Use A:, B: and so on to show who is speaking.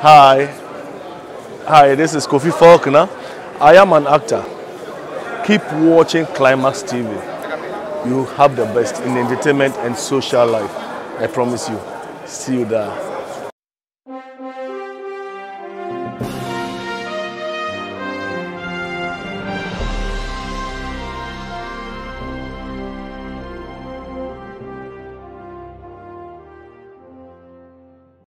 A: Hi. Hi, this is Kofi Faulkner. I am an actor. Keep watching Climax TV. You have the best in entertainment and social life. I promise you. See you there.